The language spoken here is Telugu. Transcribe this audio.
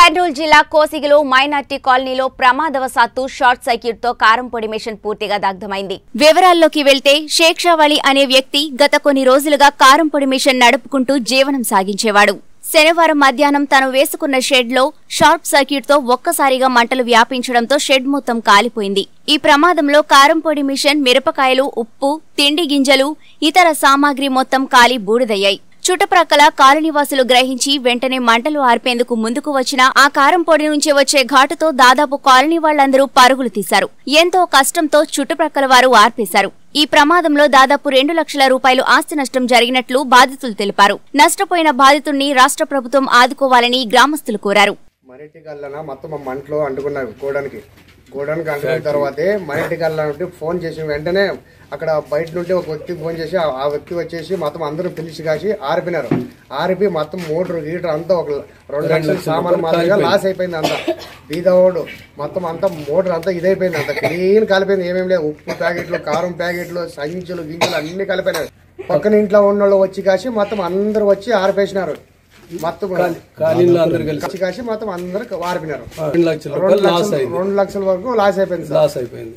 కర్నూలు జిల్లా కోసిగిలో మైనార్టీ కాలనీలో ప్రమాదవశాత్తు షార్ట్ సర్క్యూట్తో కారం పొడి మిషన్ పూర్తిగా దగ్ధమైంది. వివరాల్లోకి వెళ్తే శేక్షావళి అనే వ్యక్తి గత కొన్ని రోజులుగా కారం పొడి మిషన్ నడుపుకుంటూ జీవనం సాగించేవాడు. శనివారం మధ్యాహ్నం తను వేసుకున్న షెడ్లో షార్ట్ సర్క్యూట్తో ఒక్కసారిగా మంటలు వ్యాపించడంతో షెడ్ మొత్తం కాలిపోయింది. ఈ ప్రమాదంలో కారం పొడి మిషన్ మిరపకాయలు ఉప్పు తిండి గింజలు ఇతర సామాగ్రి మొత్తం కాలి బూడిదయ్యాయి. చుట్టుప్రక్కల కాలనీవాసులు గ్రహించి వెంటనే మంటలు ఆర్పేందుకు ముందుకు వచ్చిన ఆ కారం పొడి నుంచి వచ్చే ఘాటుతో దాదాపు కాలనీ వాళ్ళందరూ పరుగులు తీశారు. ఎంతో కష్టంతో చుట్టుప్రక్కల వారు ఆర్పేశారు. ఈ ప్రమాదంలో దాదాపు రెండు లక్షల రూపాయలు ఆస్తి నష్టం జరిగినట్లు బాధితులు తెలిపారు. నష్టపోయిన బాధితుణ్ణి రాష్ట్ర ప్రభుత్వం ఆదుకోవాలని గ్రామస్తులు కోరారు. గల్లన మొత్తం మంటలో అంటుకున్నారు గోడానికి అంటుకున్న తర్వాతే మరటి గల్ల నుండి ఫోన్ చేసిన వెంటనే అక్కడ బయట నుండి ఒక వ్యక్తికి ఫోన్ చేసి ఆ- ఆ వ్యక్తి వచ్చేసి మొత్తం అందరూ పిలిచి కాసి ఆరిపినారు ఆరిపి మొత్తం మోటార్ గీటర్ అంతా ఒక రెండు లక్షల సామాన్ మాదిరిగా లాస్ అయిపోయింది అంతా. బీదవాడు మొత్తం అంతా మోటార్ అంతా ఇదైపోయింది అంత. క్లీన్ కాలిపోయింది ఏమేమి లేదు. ఉప్పు ప్యాకెట్లు కారం ప్యాకెట్లు సంచులు గింజలు అన్ని కలిపోయినాయి పక్కన ఇంట్లో ఉన్న వాళ్ళు వచ్చి కాసి మొత్తం అందరూ వచ్చి ఆరిపేసినారు. మొత్తం అందరు కలిసి. మొత్తం అందరు వారిపినారు రెండు లక్షల వరకు లాస్ అయిపోయింది లాస్ అయిపోయింది.